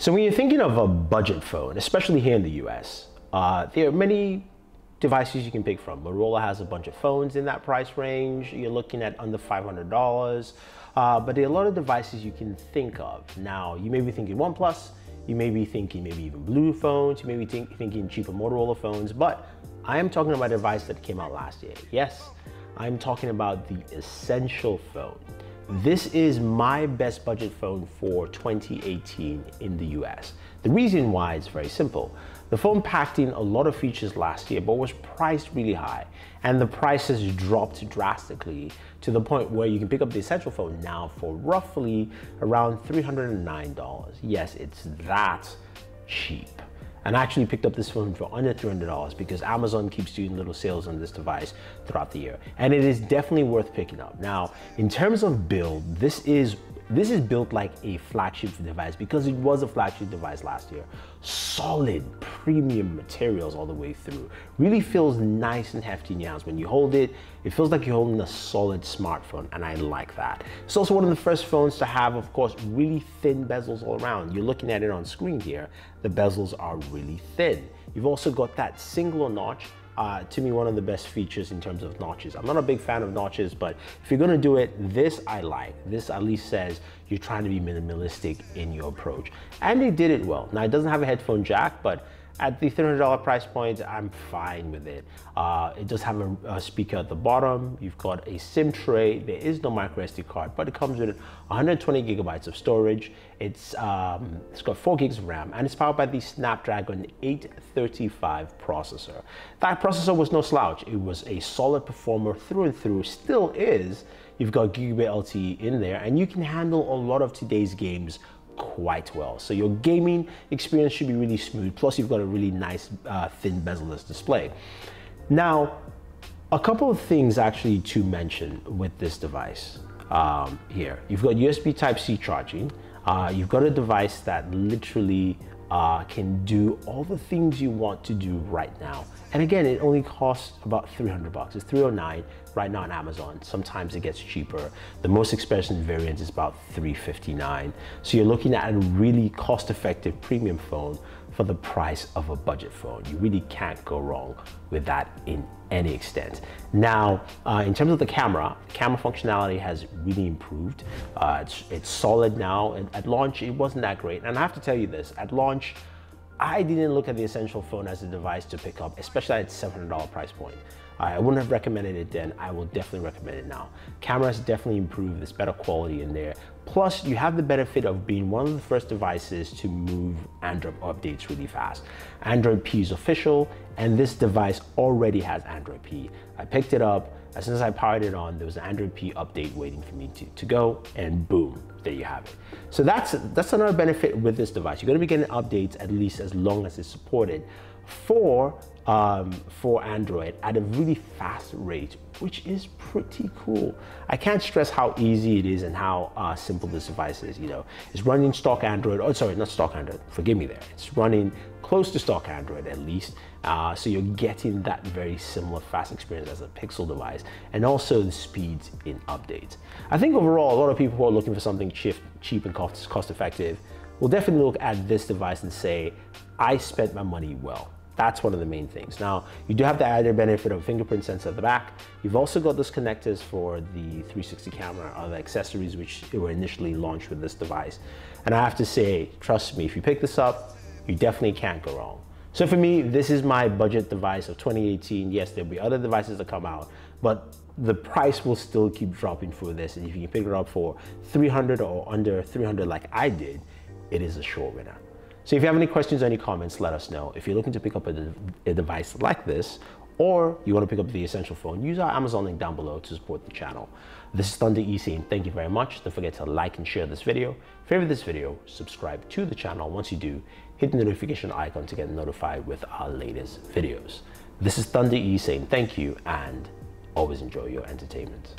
So when you're thinking of a budget phone, especially here in the US, uh, there are many devices you can pick from. Motorola has a bunch of phones in that price range. You're looking at under $500. Uh, but there are a lot of devices you can think of. Now, you may be thinking OnePlus, you may be thinking maybe even BLU phones, you may be think, thinking cheaper Motorola phones, but I am talking about a device that came out last year. Yes, I'm talking about the Essential phone. This is my best budget phone for 2018 in the US. The reason why is very simple. The phone packed in a lot of features last year, but was priced really high. And the price has dropped drastically to the point where you can pick up the Essential phone now for roughly around $309. Yes, it's that cheap and I actually picked up this phone for under $300 because Amazon keeps doing little sales on this device throughout the year. And it is definitely worth picking up. Now, in terms of build, this is this is built like a flagship device because it was a flagship device last year. Solid premium materials all the way through. Really feels nice and hefty in your hands. When you hold it, it feels like you're holding a solid smartphone and I like that. It's also one of the first phones to have, of course, really thin bezels all around. You're looking at it on screen here. The bezels are really thin. You've also got that single notch uh, to me one of the best features in terms of notches. I'm not a big fan of notches, but if you're gonna do it, this I like. This at least says you're trying to be minimalistic in your approach. And they did it well. Now it doesn't have a headphone jack, but at the $300 price point, I'm fine with it. Uh, it does have a, a, speaker at the bottom. You've got a SIM tray. There is no micro SD card, but it comes with 120 gigabytes of storage. It's, um, it's got four gigs of RAM and it's powered by the Snapdragon 835 processor. That processor was no slouch. It was a solid performer through and through, still is. You've got Gigabit LTE in there and you can handle a lot of today's games quite well. So your gaming experience should be really smooth. Plus you've got a really nice uh, thin bezel-less display. Now, a couple of things actually to mention with this device um, here. You've got USB Type-C charging. Uh, you've got a device that literally uh, can do all the things you want to do right now. And again, it only costs about 300 bucks. It's 309 right now on Amazon. Sometimes it gets cheaper. The most expensive variant is about 359. So you're looking at a really cost-effective premium phone for the price of a budget phone. You really can't go wrong with that in any extent. Now, uh, in terms of the camera, camera functionality has really improved. Uh, it's, it's solid now. At, at launch, it wasn't that great. And I have to tell you this, at launch, I didn't look at the Essential phone as a device to pick up, especially at $700 price point. I wouldn't have recommended it then. I will definitely recommend it now. Cameras definitely improved. There's better quality in there. Plus, you have the benefit of being one of the first devices to move Android updates really fast. Android P is official, and this device already has Android P. I picked it up. As soon as I powered it on, there was an Android P update waiting for me to, to go, and boom, there you have it. So that's, that's another benefit with this device. You're gonna be getting updates at least as long as it's supported for um, for Android at a really fast rate, which is pretty cool. I can't stress how easy it is and how uh, simple this device is. You know, it's running stock Android. Oh, sorry, not stock Android. Forgive me there. It's running close to stock Android at least. Uh, so you're getting that very similar fast experience as a Pixel device, and also the speeds in updates. I think overall, a lot of people who are looking for something cheap, cheap and cost, cost effective will definitely look at this device and say, I spent my money well. That's one of the main things. Now, you do have the added benefit of fingerprint sensor at the back. You've also got those connectors for the 360 camera or the accessories which were initially launched with this device. And I have to say, trust me, if you pick this up, you definitely can't go wrong. So for me, this is my budget device of 2018. Yes, there'll be other devices that come out, but the price will still keep dropping for this. And if you can pick it up for 300 or under 300 like I did, it is a sure winner. So if you have any questions or any comments, let us know. If you're looking to pick up a, a device like this, or you want to pick up the Essential phone, use our Amazon link down below to support the channel. This is Thunder E saying thank you very much. Don't forget to like and share this video. Favorite this video, subscribe to the channel. Once you do, hit the notification icon to get notified with our latest videos. This is Thunder E saying thank you and always enjoy your entertainment.